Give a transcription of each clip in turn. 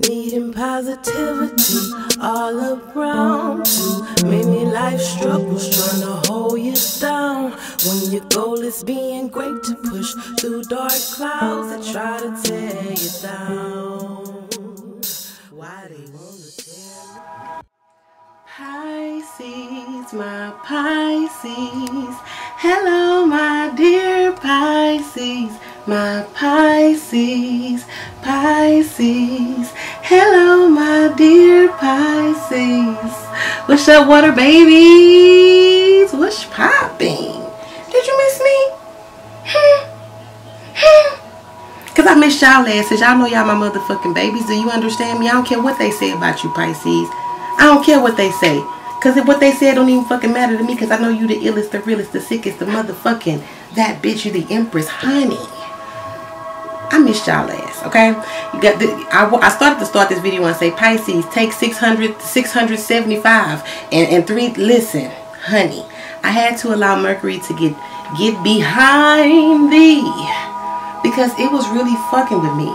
Needing positivity all around. Too many life struggles trying to hold you down. When your goal is being great to push through dark clouds that try to tear you down. Why they wanna tear Pisces, my Pisces. Hello, my dear Pisces, my Pisces, Pisces. Hello, my dear Pisces. What's up, water babies? What's popping? Did you miss me? Hmm. Hmm. Cause I missed y'all last. Y'all know y'all my motherfucking babies. Do you understand me? I don't care what they say about you, Pisces. I don't care what they say. Cause what they said don't even fucking matter to me. Cause I know you the illest, the realest, the sickest, the motherfucking that bitch. You the empress, honey. I missed y'all ass. Okay. You got the. I, I started to start this video and say Pisces take 600, 675 and and three. Listen, honey. I had to allow Mercury to get get behind thee because it was really fucking with me.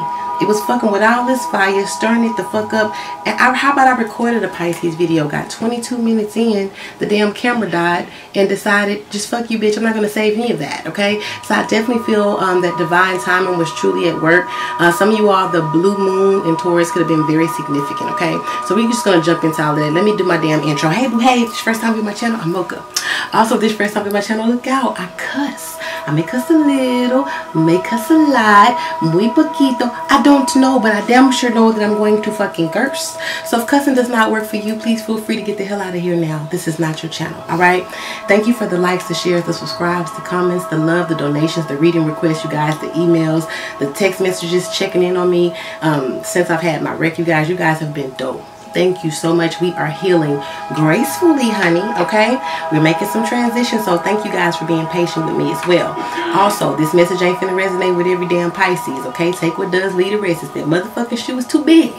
It was fucking with all this fire, stirring it the fuck up. And I, how about I recorded a Pisces video, got 22 minutes in, the damn camera died, and decided, just fuck you, bitch, I'm not going to save any of that, okay? So I definitely feel um, that divine timing was truly at work. Uh, some of you all, the blue moon in Taurus could have been very significant, okay? So we're just going to jump into all that. Let me do my damn intro. Hey, boo, hey, this first time on my channel, I'm Mocha. Also, this first time on my channel, look out, I cuss. I may cuss a little, may us a lot, muy poquito. I don't know, but I damn sure know that I'm going to fucking curse. So if cussing does not work for you, please feel free to get the hell out of here now. This is not your channel, all right? Thank you for the likes, the shares, the subscribes, the comments, the love, the donations, the reading requests, you guys, the emails, the text messages, checking in on me. Um, since I've had my wreck, you guys, you guys have been dope. Thank you so much. We are healing gracefully, honey. Okay? We're making some transitions. So thank you guys for being patient with me as well. Also, this message ain't finna resonate with every damn Pisces. Okay? Take what does, lead rest. If that motherfucking shoe is too big,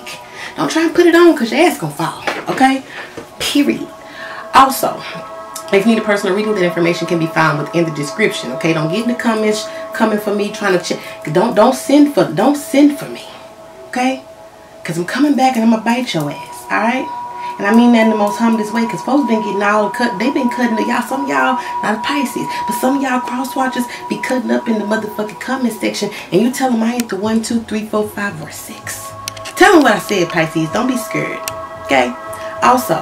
don't try and put it on because your ass gonna fall. Okay? Period. Also, if you need a personal reading, that information can be found within the description. Okay? Don't get in the comments coming for me trying to check. Don't don't send for don't send for me. Okay? Cause I'm coming back and I'm gonna bite your ass. Alright? And I mean that in the most humblest way because folks been getting all cut. They been cutting y'all. Some y'all, not Pisces, but some y'all cross watchers be cutting up in the motherfucking comment section. And you tell them I ain't the one, two, three, four, five, or six. Tell them what I said, Pisces. Don't be scared. Okay? Also,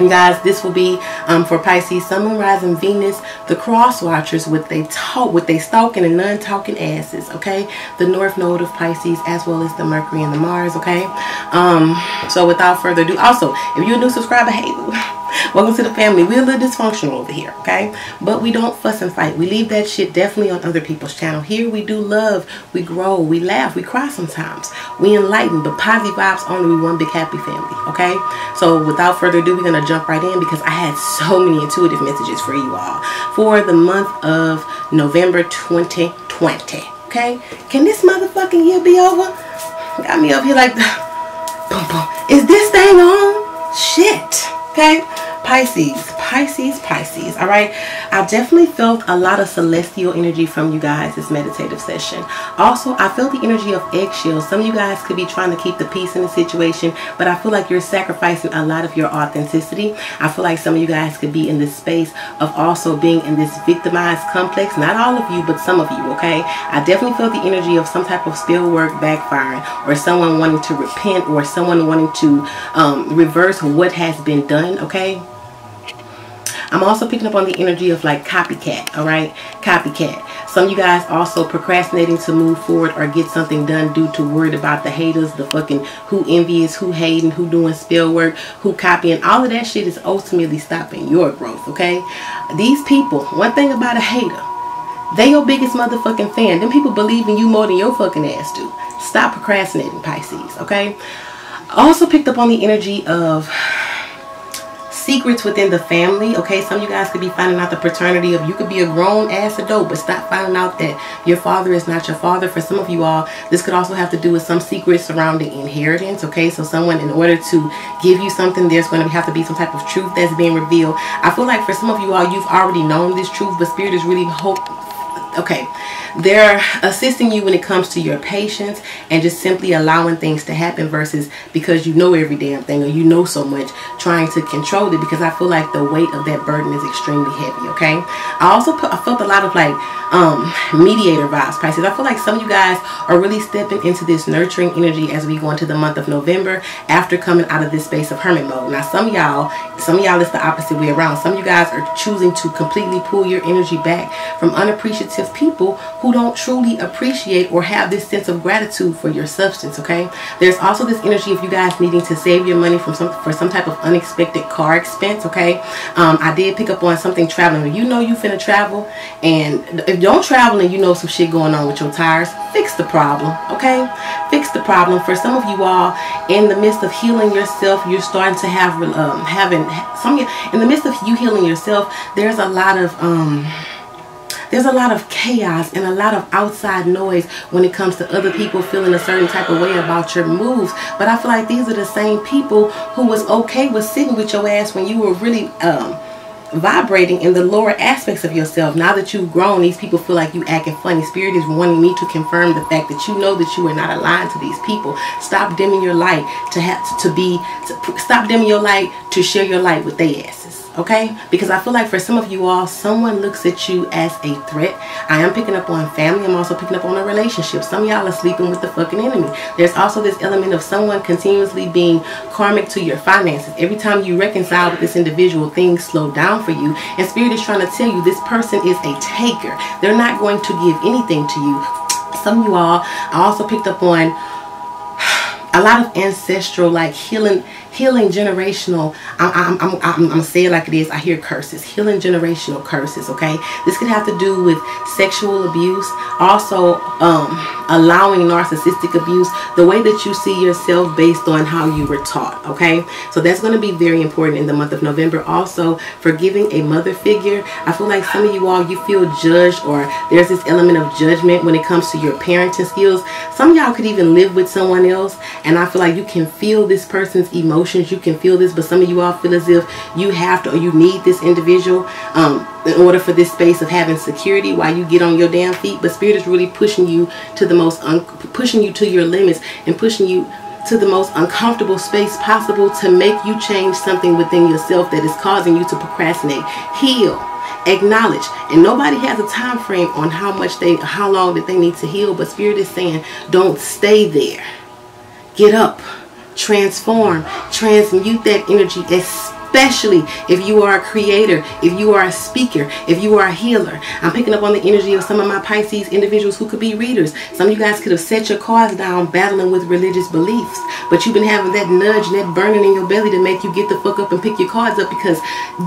you guys, this will be um, for Pisces, Sun, Moon, Rising, Venus, the cross watchers with they talk, with they stalking and non-talking asses. Okay, the North Node of Pisces, as well as the Mercury and the Mars. Okay, um, so without further ado, also if you're a new subscriber, hey. Welcome to the family. We're a little dysfunctional over here, okay? But we don't fuss and fight. We leave that shit definitely on other people's channel. Here we do love, we grow, we laugh, we cry sometimes. We enlighten, but positive vibes only. We one big happy family, okay? So without further ado, we're gonna jump right in because I had so many intuitive messages for you all for the month of November 2020. Okay? Can this motherfucking year be over? Got me up here like boom boom. Is this thing on? Shit. Okay? Pisces, Pisces, Pisces. All right. I definitely felt a lot of celestial energy from you guys this meditative session. Also, I feel the energy of eggshells. Some of you guys could be trying to keep the peace in the situation, but I feel like you're sacrificing a lot of your authenticity. I feel like some of you guys could be in this space of also being in this victimized complex. Not all of you, but some of you. Okay. I definitely felt the energy of some type of spell work backfiring, or someone wanting to repent, or someone wanting to um, reverse what has been done. Okay. I'm also picking up on the energy of like copycat, all right? Copycat. Some of you guys also procrastinating to move forward or get something done due to worried about the haters, the fucking who envious, who hating, who doing spell work, who copying. All of that shit is ultimately stopping your growth, okay? These people, one thing about a hater, they your biggest motherfucking fan. Them people believe in you more than your fucking ass do. Stop procrastinating, Pisces, okay? Also picked up on the energy of secrets within the family. Okay, some of you guys could be finding out the paternity of you could be a grown ass adult, but stop finding out that your father is not your father. For some of you all, this could also have to do with some secrets surrounding inheritance. Okay, so someone, in order to give you something, there's going to have to be some type of truth that's being revealed. I feel like for some of you all, you've already known this truth, but spirit is really hope. Okay, they're assisting you when it comes to your patience and just simply allowing things to happen versus because you know every damn thing or you know so much trying to control it because I feel like the weight of that burden is extremely heavy, okay? I also put, I felt a lot of like um, mediator vibes, Pisces. I feel like some of you guys are really stepping into this nurturing energy as we go into the month of November after coming out of this space of hermit mode. Now, some y'all, some of y'all it's the opposite way around. Some of you guys are choosing to completely pull your energy back from unappreciative people who don't truly appreciate or have this sense of gratitude for your substance, okay? There's also this energy of you guys needing to save your money from some for some type of unexpected car expense, okay? Um, I did pick up on something traveling. You know you finna travel and if you don't travel and you know some shit going on with your tires, fix the problem, okay? Fix the problem. For some of you all, in the midst of healing yourself, you're starting to have, um, having, some, in the midst of you healing yourself, there's a lot of, um, there's a lot of chaos and a lot of outside noise when it comes to other people feeling a certain type of way about your moves. But I feel like these are the same people who was okay with sitting with your ass when you were really um, vibrating in the lower aspects of yourself. Now that you've grown, these people feel like you acting funny. Spirit is wanting me to confirm the fact that you know that you are not aligned to these people. Stop dimming your light to have to be. To, stop dimming your light to share your light with their asses okay? Because i feel like for some of you all someone looks at you as a threat. I am picking up on family. I'm also picking up on a relationship. Some of y'all are sleeping with the fucking enemy. There's also this element of someone continuously being karmic to your finances. Every time you reconcile with this individual things slow down for you. And spirit is trying to tell you this person is a taker. They're not going to give anything to you. Some of you all i also picked up on a lot of ancestral like healing healing generational I'm, I'm, I'm, I'm, saying like it is I hear curses. Healing generational curses okay? This could have to do with sexual abuse. Also um, allowing narcissistic abuse the way that you see yourself based on how you were taught okay? So that's going to be very important in the month of November. Also forgiving a mother figure I feel like some of you all you feel judged or there's this element of judgment when it comes to your parenting skills. Some y'all could even live with someone else and I feel like you can feel this person's emotions emotions. You can feel this, but some of you all feel as if you have to or you need this individual. Um, in order for this space of having security while you get on your damn feet. But Spirit is really pushing you to the most, pushing you to your limits and pushing you to the most uncomfortable space possible to make you change something within yourself that is causing you to procrastinate. Heal. Acknowledge. And nobody has a time frame on how much they how long that they need to heal but spirit is saying don't stay there. Get up. Transform, transmute that energy, especially if you are a creator, if you are a speaker, if you are a healer. I'm picking up on the energy of some of my Pisces individuals who could be readers. Some of you guys could have set your cards down battling with religious beliefs, but you've been having that nudge and that burning in your belly to make you get the fuck up and pick your cards up because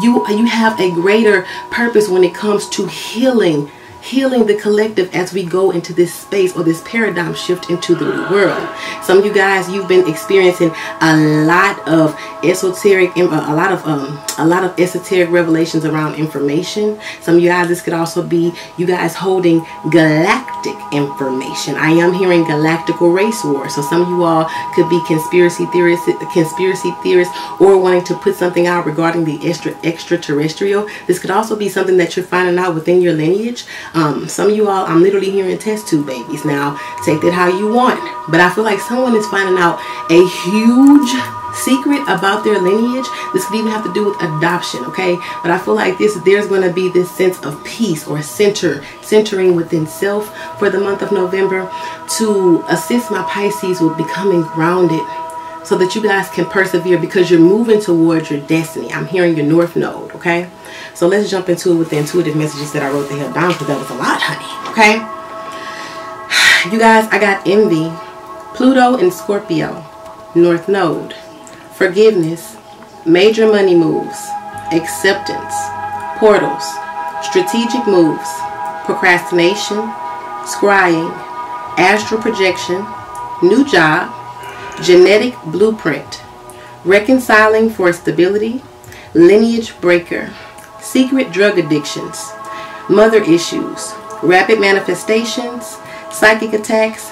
you you have a greater purpose when it comes to healing healing the collective as we go into this space or this paradigm shift into the world. Some of you guys, you've been experiencing a lot of esoteric, a lot of um, a lot of esoteric revelations around information. Some of you guys, this could also be you guys holding galactic information. I am hearing galactical race war. So some of you all could be conspiracy theorists, conspiracy theorists, or wanting to put something out regarding the extra extraterrestrial. This could also be something that you're finding out within your lineage. Um, some of you all, I'm literally hearing test tube babies. Now, take that how you want. But I feel like someone is finding out a huge secret about their lineage. This could even have to do with adoption, okay? But I feel like this there's going to be this sense of peace or center, centering within self for the month of November to assist my Pisces with becoming grounded so that you guys can persevere because you're moving towards your destiny. I'm hearing your north node, okay? So let's jump into it with the intuitive messages that I wrote the hell down because that was a lot, honey. Okay? You guys, I got envy, Pluto and Scorpio, North Node, forgiveness, major money moves, acceptance, portals, strategic moves, procrastination, scrying, astral projection, new job, genetic blueprint, reconciling for stability, lineage breaker, secret drug addictions, mother issues, rapid manifestations, psychic attacks,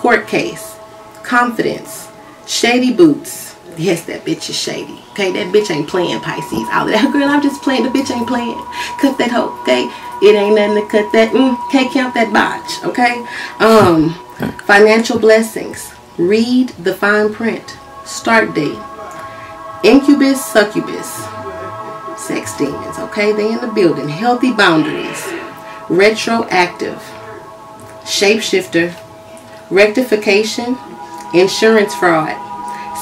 court case, confidence, shady boots. Yes, that bitch is shady. Okay, that bitch ain't playing Pisces. All of that girl, I'm just playing. The bitch ain't playing. Cut that hoe. Okay, It ain't nothing to cut that. Mm, can't count that botch. Okay. Um, financial blessings. Read the fine print. Start date. Incubus, succubus. Sex demons. Okay, they in the building. Healthy boundaries. Retroactive. Shapeshifter. Rectification. Insurance fraud.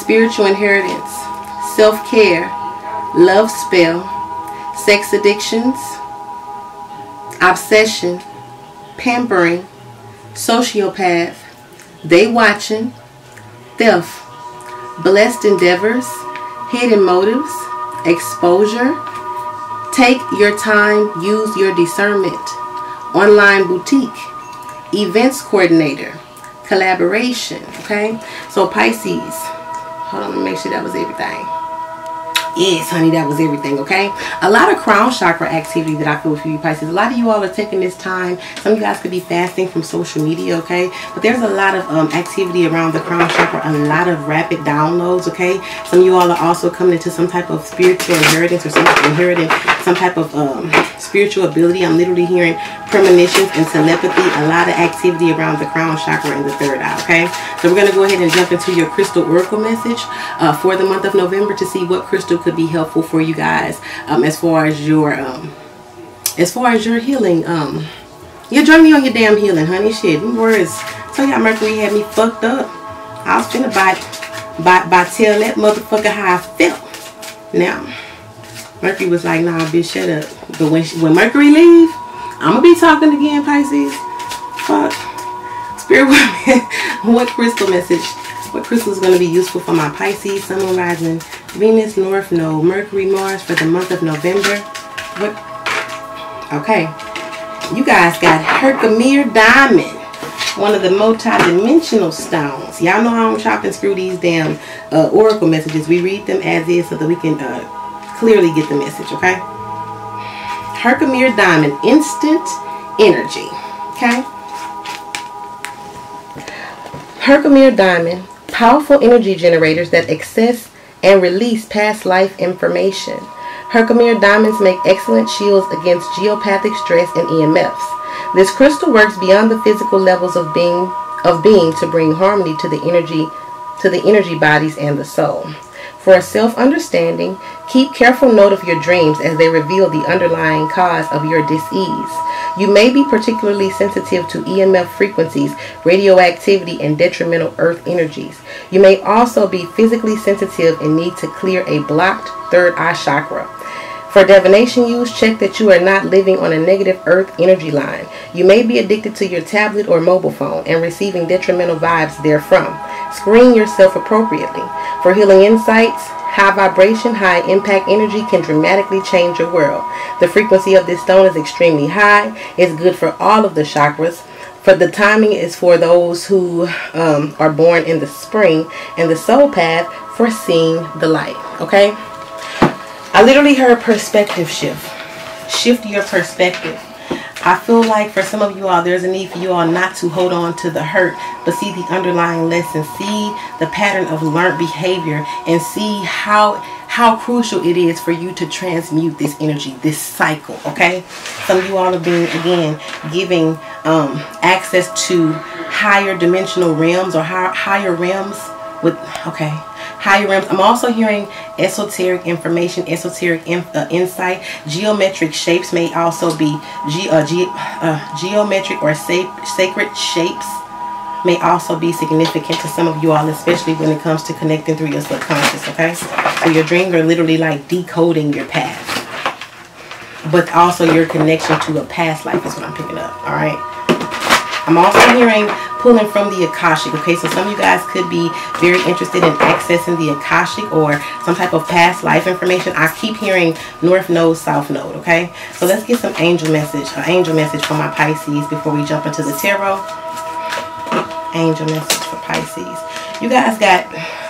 Spiritual inheritance. Self care. Love spell. Sex addictions. Obsession. Pampering. Sociopath. They watching. Theft. Blessed endeavors. Hidden motives. Exposure. Take your time. Use your discernment. Online boutique. Events coordinator. Collaboration. Okay. So Pisces. Hold on. Make sure that was everything. Yes, honey, that was everything, okay? A lot of crown chakra activity that I feel for you, Pisces. A lot of you all are taking this time. Some of you guys could be fasting from social media, okay? But there's a lot of um, activity around the crown chakra, a lot of rapid downloads, okay? Some of you all are also coming into some type of spiritual inheritance or some inheriting some type of um, spiritual ability. I'm literally hearing premonitions and telepathy, a lot of activity around the crown chakra and the third eye, okay? So we're going to go ahead and jump into your crystal oracle message uh, for the month of November to see what crystal could be helpful for you guys um, as far as your um, as far as your healing. Um, you join me on your damn healing, honey. Shit, words. Tell y'all Mercury had me fucked up. I was finna by by by tell that motherfucker how I felt. Now, Mercury was like, nah, bitch, shut up. But when she, when Mercury leave, I'm gonna be talking again, Pisces. Fuck. Spirit woman, what crystal message? What crystal is to be useful for my Pisces, Sun, Rising, Venus, North Node, Mercury, Mars for the month of November? What? Okay. You guys got Herkimer Diamond. One of the multi-dimensional stones. Y'all know how I'm chopping through these damn uh, oracle messages. We read them as is so that we can uh, clearly get the message, okay? Herkimer Diamond, instant energy, okay? Herkimer Diamond, powerful energy generators that access and release past life information. Herkimer diamonds make excellent shields against geopathic stress and EMFs. This crystal works beyond the physical levels of being of being to bring harmony to the energy to the energy bodies and the soul. For a self-understanding, keep careful note of your dreams as they reveal the underlying cause of your disease. You may be particularly sensitive to EMF frequencies, radioactivity, and detrimental earth energies. You may also be physically sensitive and need to clear a blocked third eye chakra. For divination use, check that you are not living on a negative earth energy line. You may be addicted to your tablet or mobile phone and receiving detrimental vibes therefrom. Screen yourself appropriately. For healing insights, high vibration, high impact energy can dramatically change your world. The frequency of this stone is extremely high. It's good for all of the chakras. For the timing is for those who um, are born in the spring, and the soul path for seeing the light. Okay? I literally heard perspective shift. Shift your perspective. I feel like for some of you all, there's a need for you all not to hold on to the hurt, but see the underlying lesson, see the pattern of learned behavior, and see how how crucial it is for you to transmute this energy, this cycle. Okay, some of you all have been again giving um, access to higher dimensional realms or higher, higher realms with okay higher realms. I'm also hearing esoteric information, esoteric in, uh, insight. Geometric shapes may also be ge uh, ge uh, geometric or sa sacred shapes may also be significant to some of you all, especially when it comes to connecting through your subconscious, okay? So your dreams are literally like decoding your past. But also your connection to a past life is what I'm picking up, all right? I'm also hearing pulling from the Akashic. Okay, so some of you guys could be very interested in accessing the Akashic or some type of past life information. I keep hearing North Node, South Node. Okay, so let's get some angel message, an angel message for my Pisces before we jump into the tarot. Angel message for Pisces. You guys got.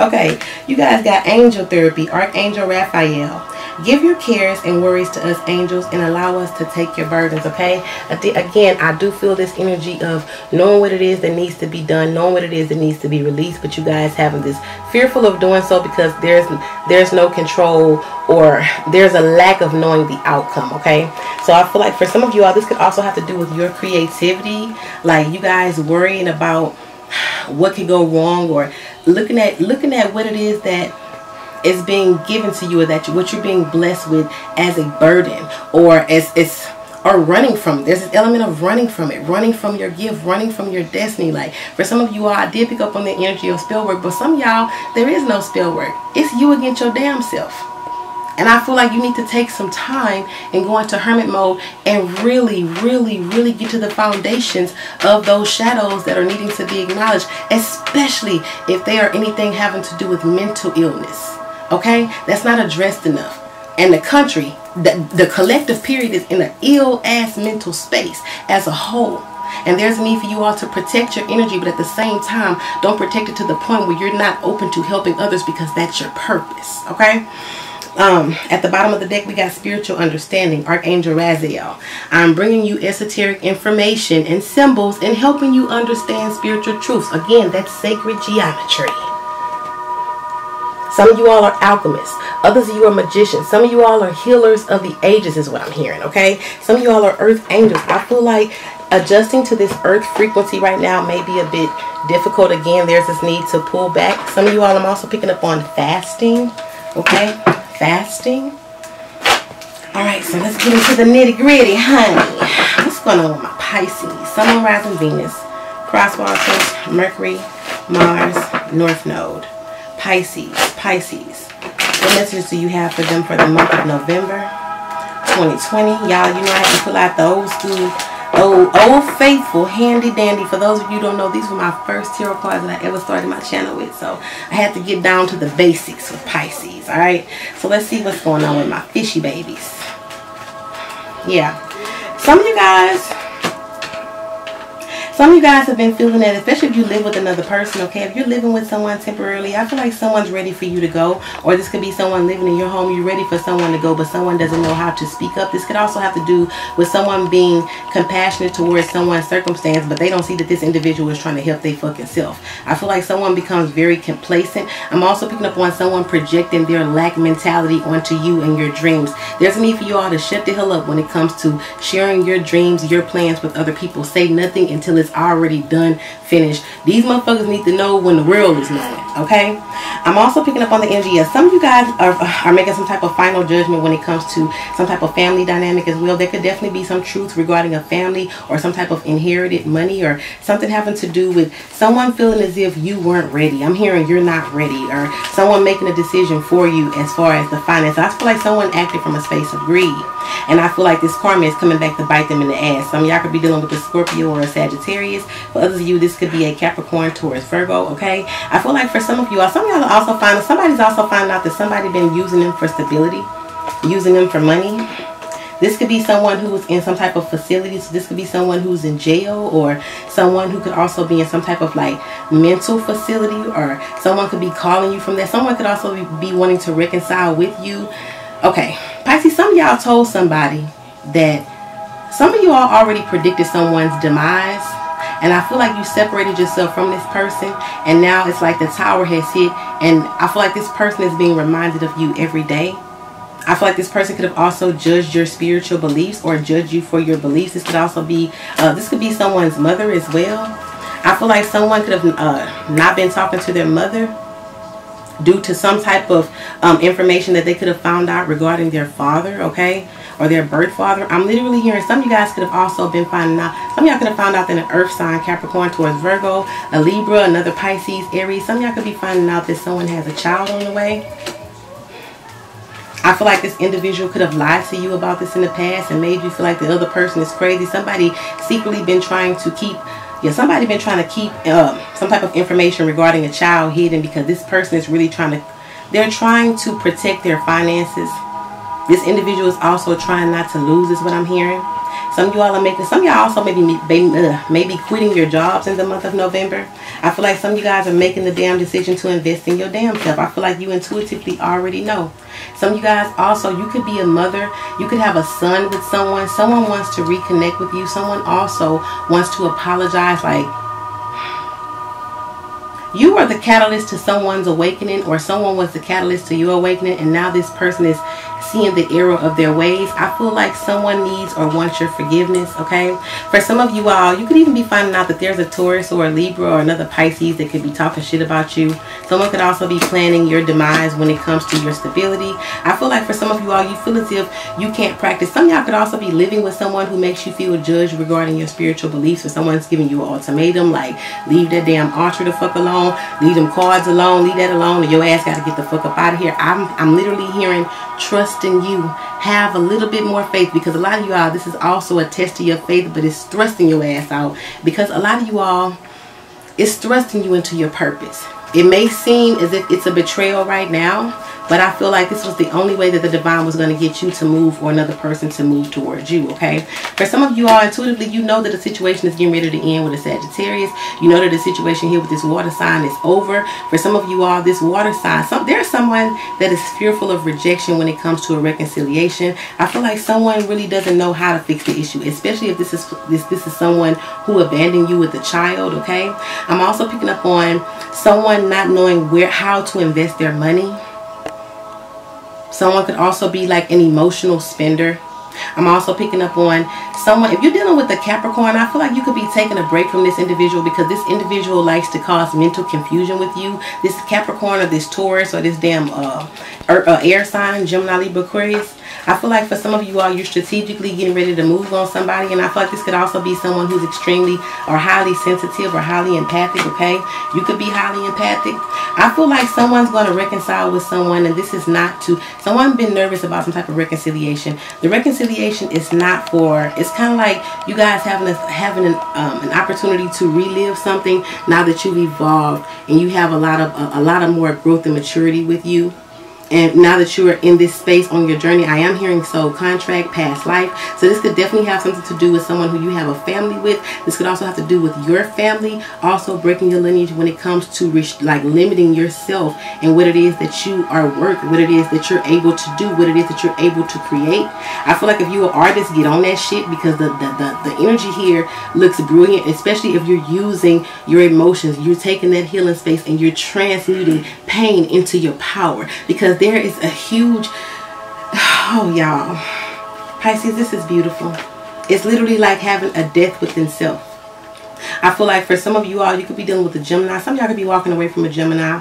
Okay, you guys got angel therapy, Archangel Raphael. Give your cares and worries to us angels and allow us to take your burdens, okay? Again, I do feel this energy of knowing what it is that needs to be done, knowing what it is that needs to be released, but you guys having this fearful of doing so because there's there's no control or there's a lack of knowing the outcome, okay? So I feel like for some of you all, this could also have to do with your creativity, like you guys worrying about what could go wrong or looking at looking at what it is that is being given to you or that you, what you're being blessed with as a burden or as it's or running from it. there's this element of running from it running from your gift running from your destiny like for some of you all i did pick up on the energy of spell work but some y'all there is no spell work it's you against your damn self and I feel like you need to take some time and go into hermit mode and really, really, really get to the foundations of those shadows that are needing to be acknowledged, especially if they are anything having to do with mental illness. Okay? That's not addressed enough. And the country, the, the collective period is in an ill ass mental space as a whole. And there's a need for you all to protect your energy, but at the same time, don't protect it to the point where you're not open to helping others because that's your purpose. Okay? Um, at the bottom of the deck, we got spiritual understanding, Archangel Raziel. I'm bringing you esoteric information and symbols and helping you understand spiritual truths. Again, that's sacred geometry. Some of you all are alchemists. Others of you are magicians. Some of you all are healers of the ages is what I'm hearing, okay? Some of you all are earth angels. I feel like adjusting to this earth frequency right now may be a bit difficult. Again, there's this need to pull back. Some of you all, I'm also picking up on fasting, okay? fasting. All right, so let's get into the nitty gritty, honey. What's going on with my Pisces? Sun, Rising, Venus, cross watchers, Mercury, Mars, North Node. Pisces, Pisces. What messages do you have for them for the month of November 2020? Y'all, you know I have to pull out the old school Old, old faithful, handy dandy. For those of you don't know, these were my first tarot cards that I ever started my channel with. So I had to get down to the basics with Pisces. All right. So let's see what's going on with my fishy babies. Yeah. Some of you guys some of you guys have been feeling that, especially if you live with another person, okay? If you're living with someone temporarily, I feel like someone's ready for you to go. Or this could be someone living in your home. You're ready for someone to go, but someone doesn't know how to speak up. This could also have to do with someone being compassionate towards someone's circumstance, but they don't see that this individual is trying to help their fucking self. I feel like someone becomes very complacent. I'm also picking up on someone projecting their lack mentality onto you and your dreams. There's a need for you all to shut the hell up when it comes to sharing your dreams, your plans with other people. Say nothing until it's already done, finished. These motherfuckers need to know when the world is knowing, okay? I'm also picking up on the energy of some of you guys are, are making some type of final judgment when it comes to some type of family dynamic as well. There could definitely be some truth regarding a family or some type of inherited money or something having to do with someone feeling as if you weren't ready. I'm hearing you're not ready or someone making a decision for you as far as the finance. I feel like someone acted from a space of greed. And I feel like this karma is coming back to bite them in the ass. Some of y'all could be dealing with a Scorpio or a Sagittarius. For others of you, this could be a Capricorn, Taurus, Virgo, okay? I feel like for some of you, uh, some of y'all also finding, somebody's also finding out that somebody been using them for stability, using them for money. This could be someone who's in some type of facility. So this could be someone who's in jail or someone who could also be in some type of like mental facility or someone could be calling you from there. Someone could also be wanting to reconcile with you. Okay, Pisces, some of y'all told somebody that some of you all already predicted someone's demise. And I feel like you separated yourself from this person. And now it's like the tower has hit. And I feel like this person is being reminded of you every day. I feel like this person could have also judged your spiritual beliefs or judged you for your beliefs. This could also be, uh, this could be someone's mother as well. I feel like someone could have uh, not been talking to their mother due to some type of um, information that they could have found out regarding their father, okay, or their birth father. I'm literally hearing some of you guys could have also been finding out, some of y'all could have found out that an earth sign, Capricorn Taurus Virgo, a Libra, another Pisces, Aries. Some of y'all could be finding out that someone has a child on the way. I feel like this individual could have lied to you about this in the past and made you feel like the other person is crazy. Somebody secretly been trying to keep yeah, somebody been trying to keep uh, some type of information regarding a child hidden because this person is really trying to, they're trying to protect their finances. This individual is also trying not to lose is what I'm hearing. Some of you all are making, some of y'all also maybe, uh, maybe quitting your jobs in the month of November. I feel like some of you guys are making the damn decision to invest in your damn self. I feel like you intuitively already know. Some of you guys also, you could be a mother. You could have a son with someone. Someone wants to reconnect with you. Someone also wants to apologize like, you are the catalyst to someone's awakening or someone was the catalyst to your awakening and now this person is seeing the error of their ways. I feel like someone needs or wants your forgiveness, okay? For some of you all, you could even be finding out that there's a Taurus or a Libra or another Pisces that could be talking shit about you. Someone could also be planning your demise when it comes to your stability. I feel like for some of you all, you feel as if you can't practice. Some y'all could also be living with someone who makes you feel judged regarding your spiritual beliefs or someone's giving you an ultimatum like leave that damn altar the fuck alone, leave them cards alone, leave that alone, or your ass got to get the fuck up out of here. I'm, I'm literally hearing trust you. Have a little bit more faith because a lot of you all, this is also a test of your faith, but it's thrusting your ass out because a lot of you all, it's thrusting you into your purpose. It may seem as if it's a betrayal right now, but I feel like this was the only way that the divine was going to get you to move or another person to move towards you, okay? For some of you all, intuitively, you know that the situation is getting ready to end with a Sagittarius. You know that the situation here with this water sign is over. For some of you all, this water sign, some, there's someone that is fearful of rejection when it comes to a reconciliation. I feel like someone really doesn't know how to fix the issue, especially if this is this, this is someone who abandoned you with a child, okay? I'm also picking up on someone not knowing where how to invest their money Someone could also be like an emotional spender. I'm also picking up on someone, if you're dealing with a Capricorn, I feel like you could be taking a break from this individual because this individual likes to cause mental confusion with you. This Capricorn or this Taurus or this damn uh, uh, air sign, Gemini, Libra, Aquarius. I feel like for some of you all, you're strategically getting ready to move on somebody. And I feel like this could also be someone who's extremely or highly sensitive or highly empathic, okay? You could be highly empathic. I feel like someone's going to reconcile with someone. And this is not to, someone been nervous about some type of reconciliation. The reconciliation is not for, it's kind of like you guys having, a, having an, um, an opportunity to relive something now that you've evolved and you have a lot of, a, a lot of more growth and maturity with you and now that you are in this space on your journey I am hearing soul contract past life. So this could definitely have something to do with someone who you have a family with. This could also have to do with your family also breaking your lineage when it comes to like limiting yourself and what it is that you are worth what it is that you're able to do what it is that you're able to create. I feel like if you're an artist get on that shit because the the, the, the energy here looks brilliant especially if you're using your emotions. You're taking that healing space and you're transmuting pain into your power because there is a huge, oh y'all, Pisces, this is beautiful. It's literally like having a death within self. I feel like for some of you all, you could be dealing with a Gemini. Some y'all could be walking away from a Gemini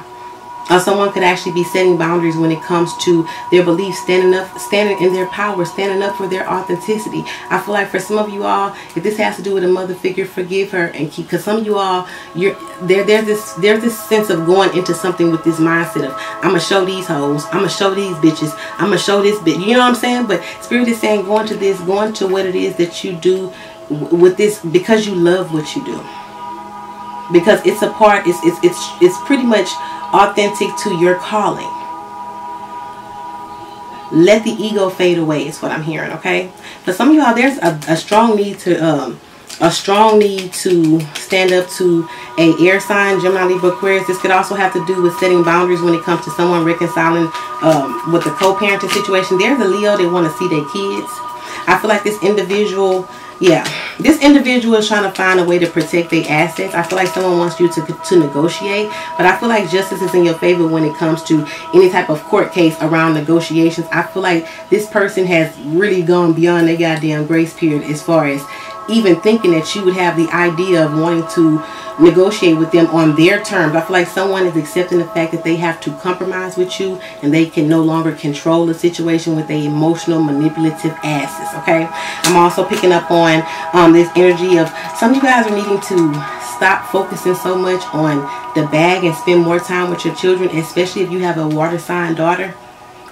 or someone could actually be setting boundaries when it comes to their beliefs, standing up, standing in their power, standing up for their authenticity. I feel like for some of you all, if this has to do with a mother figure, forgive her and keep. Because some of you all, you're there. There's this there's this sense of going into something with this mindset of I'm gonna show these hoes, I'm gonna show these bitches, I'm gonna show this bit. You know what I'm saying? But Spirit is saying going to this, going to what it is that you do with this because you love what you do because it's a part it's it's it's, it's pretty much authentic to your calling. Let the ego fade away is what I'm hearing, okay? For some of y'all, there's a, a strong need to um, a strong need to stand up to a air sign, Gemini, Libra, Aquarius. This could also have to do with setting boundaries when it comes to someone reconciling um, with the co-parenting situation. There's a Leo that want to see their kids. I feel like this individual yeah. This individual is trying to find a way to protect their assets. I feel like someone wants you to to negotiate but i feel like justice is in your favor when it comes to any type of court case around negotiations. I feel like this person has really gone beyond their goddamn grace period as far as even thinking that you would have the idea of wanting to negotiate with them on their terms. I feel like someone is accepting the fact that they have to compromise with you and they can no longer control the situation with their emotional manipulative asses. Okay. I'm also picking up on um, this energy of some of you guys are needing to stop focusing so much on the bag and spend more time with your children, especially if you have a water sign daughter,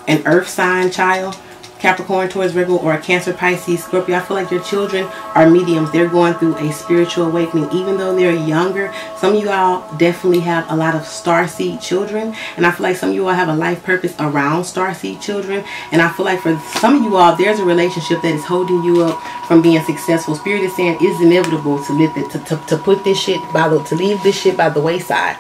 an earth sign child Capricorn, Taurus, Virgo, or Cancer, Pisces, Scorpio, I feel like your children are mediums. They're going through a spiritual awakening. Even though they're younger, some of you all definitely have a lot of starseed children. And I feel like some of you all have a life purpose around starseed children. And I feel like for some of you all, there's a relationship that is holding you up from being successful. Spirit is saying it's inevitable to, lift it, to, to, to put this shit by the, to leave this shit by the wayside.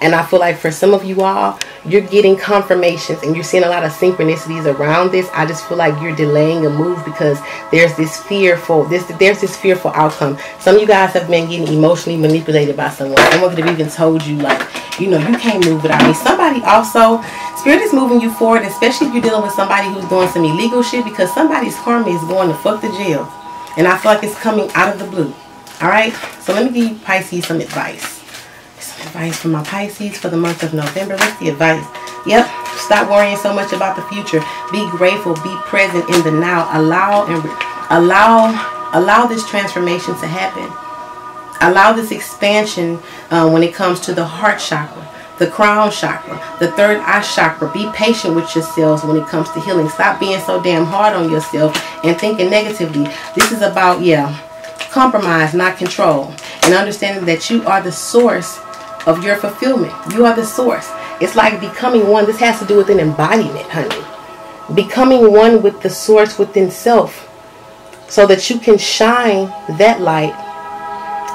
And I feel like for some of you all, you're getting confirmations and you're seeing a lot of synchronicities around this. I just feel like you're delaying a move because there's this fearful, this there's this fearful outcome. Some of you guys have been getting emotionally manipulated by someone. Someone could have even told you like, you know, you can't move without me. Somebody also, spirit is moving you forward, especially if you're dealing with somebody who's doing some illegal shit because somebody's karma is going to fuck the jail. And I feel like it's coming out of the blue. All right. So let me give you Pisces some advice advice for my Pisces for the month of November. What's the advice? Yep. Stop worrying so much about the future. Be grateful. Be present in the now. Allow and allow allow this transformation to happen. Allow this expansion uh, when it comes to the heart chakra, the crown chakra, the third eye chakra. Be patient with yourselves when it comes to healing. Stop being so damn hard on yourself and thinking negatively. This is about, yeah, compromise, not control. And understanding that you are the source of your fulfillment. You are the source. It's like becoming one. This has to do with an embodiment, honey. Becoming one with the source within self so that you can shine that light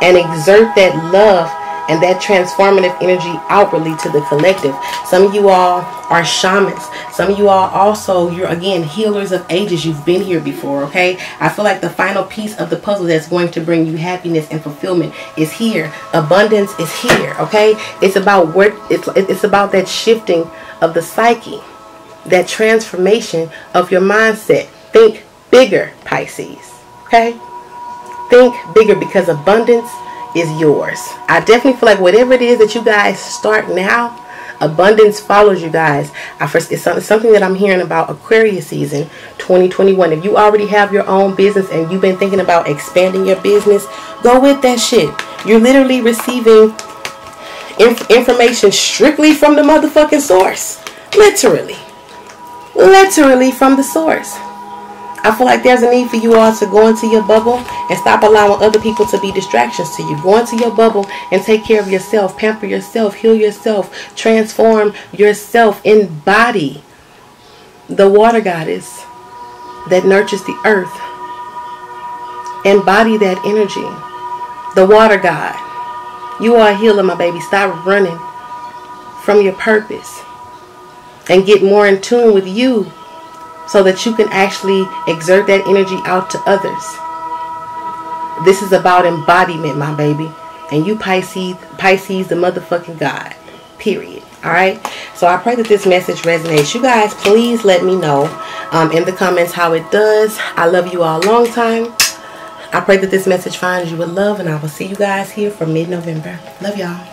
and exert that love and that transformative energy outwardly to the collective. Some of you all are shamans. Some of you all also, you're again healers of ages. You've been here before, okay? I feel like the final piece of the puzzle that's going to bring you happiness and fulfillment is here. Abundance is here, okay? It's about what it's it's about that shifting of the psyche, that transformation of your mindset. Think bigger, Pisces. Okay? Think bigger because abundance is yours. I definitely feel like whatever it is that you guys start now, abundance follows you guys. I first it's something that I'm hearing about Aquarius season 2021. If you already have your own business and you've been thinking about expanding your business, go with that shit. You're literally receiving inf information strictly from the motherfucking source. Literally. Literally from the source. I feel like there's a need for you all to go into your bubble and stop allowing other people to be distractions to you. Go into your bubble and take care of yourself, pamper yourself, heal yourself, transform yourself, embody the water goddess that nurtures the earth. Embody that energy. The water god. You are healer, my baby. Stop running from your purpose and get more in tune with you so that you can actually exert that energy out to others. This is about embodiment, my baby. And you Pisces, Pisces, the motherfucking God. Period. All right. So I pray that this message resonates. You guys, please let me know um, in the comments how it does. I love you all a long time. I pray that this message finds you with love, and I will see you guys here for mid-November. Love y'all.